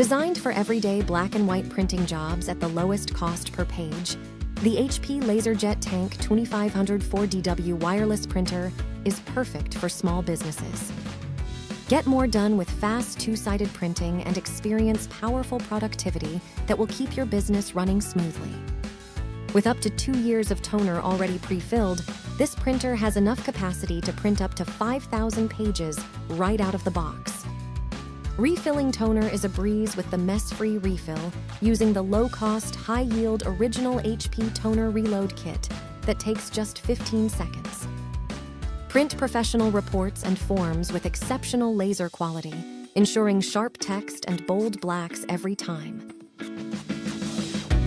Designed for everyday black and white printing jobs at the lowest cost per page, the HP LaserJet Tank 2500 4DW wireless printer is perfect for small businesses. Get more done with fast two-sided printing and experience powerful productivity that will keep your business running smoothly. With up to two years of toner already pre-filled, this printer has enough capacity to print up to 5,000 pages right out of the box. Refilling toner is a breeze with the mess-free refill using the low-cost, high-yield original HP Toner Reload Kit that takes just 15 seconds. Print professional reports and forms with exceptional laser quality, ensuring sharp text and bold blacks every time.